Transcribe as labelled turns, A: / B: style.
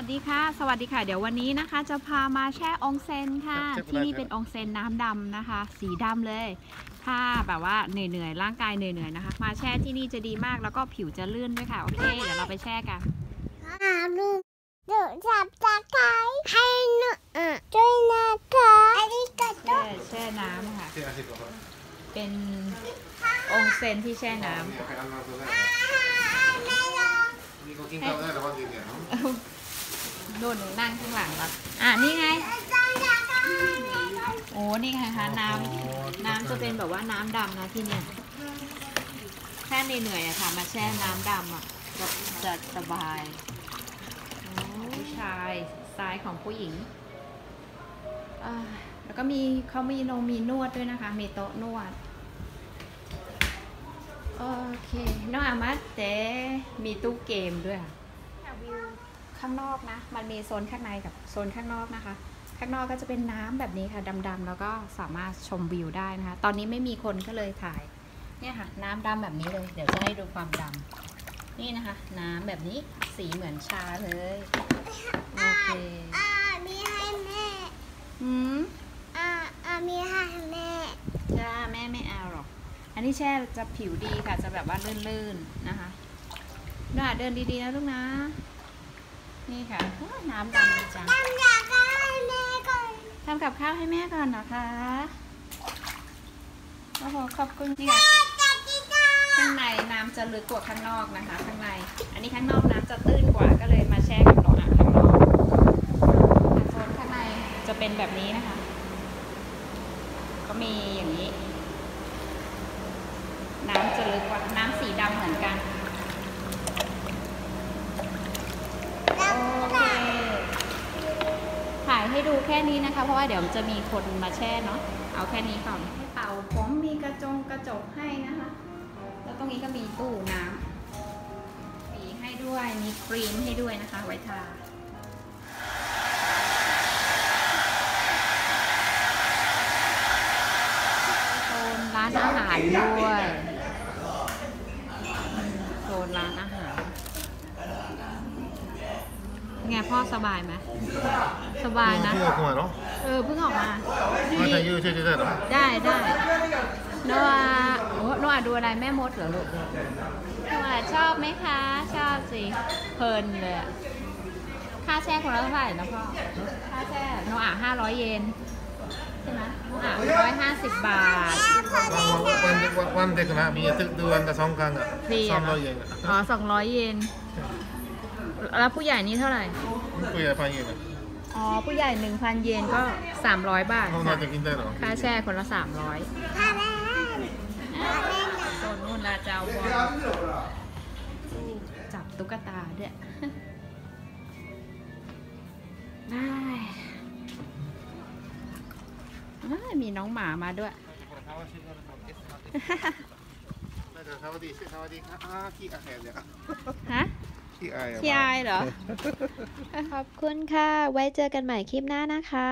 A: สวัสดีค่ะ สวัสดีค่ะ เดี๋ยววันนี้นะคะ จะพามาแช่อองเซนค่ะ
B: ครับ
A: ที่นี่
B: ครับ
A: เป็นอองเซนน้ำดำนะคะ สีดำเลย ถ้าแบบว่าเหนื่อยๆ ร่างกายเหนื่อยๆ นะคะ มาแช่ที่นี่จะดีมาก แล้วก็ผิวจะลื่นด้วยค่ะ โอเค เดี๋ยวเราไปแช่กัน
C: หาลูกหนูจับตะไคร้ให้หนูอะด้วยนะคะอันนี้ก็ต้
A: แช่
C: อง
A: แช่น้ำค่ะ
B: Sí, así como.
A: เป็นอองเซนที่แช่น้ำ
C: แม่ลอง
B: Dico, ¿quién cabe de la bandilla, no?
A: นุ่นนั่งข้างหลังแล้วอะนี่ไง
C: ต้องอยากได้
A: โอ้นี่ไงคะน้ำน้ำจะเป็นแบบว่าน้ำดำนะที่เนี่ยแค่เหนื่อยๆอะค่ะ มาแช่น้ำดำอะก็จะสบายโอ้ผู้ชายซ้ายของผู้หญิงอ่าแล้วก็มีเขามีโนมีนวดด้วยนะคะ มีโต๊ะนวด โอเค น้องอามาเตมีตู้เกมด้วยค่ะวิว ข้างนอกนะ มันมีโซนข้างในกับโซนข้างนอกนะคะ ข้างนอกก็จะเป็นน้ำแบบนี้ค่ะดำๆแล้วก็สามารถชมวิวได้นะคะ ตอนนี้ไม่มีคนก็เลยถ่าย เนี่ยค่ะ น้ำดำแบบนี้เลย เดี๋ยวจะให้ดูความดำนี่นะคะ น้ำแบบนี้สีเหมือนชาเลยโอเค
C: อ่ามีให้แม่
A: อืม
C: อ่าอ่ามีให้แม่
A: จ้าแม่ไม่เอาหรอก อันนี้แช่จะผิวดีค่ะ จะแบบว่าลื่นๆนะคะน่าเดินดีๆนะลูกนะ นี่ค่ะโอ้ยน้ำดำดีจัง
C: ต้องอยากได้แม่ก่อน
A: ทำกับข้าวให้แม่ก่อนนะคะโอ้โหขอบคุณนี่ค่ะ
C: จับกีตาร์
A: ข้างในน้ำจะลึกกว่าข้างนอกนะคะ ข้างใน อันนี้ข้างนอกน้ำจะตื้นกว่าก็เลยมาแช่กับน้องอ่างข้างนอกโซนข้างในจะเป็นแบบนี้นะคะ ก็มีอย่างนี้ น้ำจะลึกกว่าน้ำสีดำเหมือนกัน โอเค ถ่าย ให้ดูแค่นี้นะคะ เพราะว่าเดี๋ยวจะมีคนมาแช่เนาะเอาแค่นี้ก่อนให้เป่าผมมีกระจงกระจกให้นะคะ แล้วตรงนี้ก็มีตู้น้ำมีให้ด้วยมีครีมให้ด้วยนะคะ ไว้ทาโซนร้านอาหารด้วยโซนร้านอาหาร ไงพ่อสบายไหมสบายนะ
B: ¿Cómo, cómo, no?
A: เออเพิ่งออกมา
B: No te ayudo, sí, sí, sí, no?
A: ได้ได้โนอาโอ้โนอาดูอะไรแม่มดเหรอลูกโนอาชอบไหมคะชอบสิเพลินเลยอะค่าแช่คนละเท่าไหร่นะพ่อค่าแช่โนอาห้าร้อยเยนใช่ไหมโนอาร้อยห้าสิบบาท
B: วันเด็กนะมีตึกเดือนกับสองครั้งอะ
A: ฟรี
B: สอง
A: เหร
B: ร้
A: อ
B: อยเยนอะ
A: อ๋อสองร้อยเยน แล้วผู้ใหญ่นี้เท่าไหร่
B: คุยอะไรพันเยนอะ
A: อ๋อ ผู้ใหญ่หนึ่งพันเยนก็สามร้อยบาท
B: เขา
A: ค่ะ
B: น่าจะกินได้หรอ
A: ค่าแช่คนละสามร้อย
C: ถ้าแม่
A: โซนนู่นลาเจ้าบอลจับตุ๊กตาด้วยได้อ้ายมีน้องหมามาด้วย
B: สวัสดีสวัสดีครับอ่าขี้อายเลยอะ
A: ฮะ
B: ขี้อายอะ
A: พี่อายเหรอ
D: ขอบคุณค่ะ ไว้เจอกันใหม่คลิปหน้านะคะ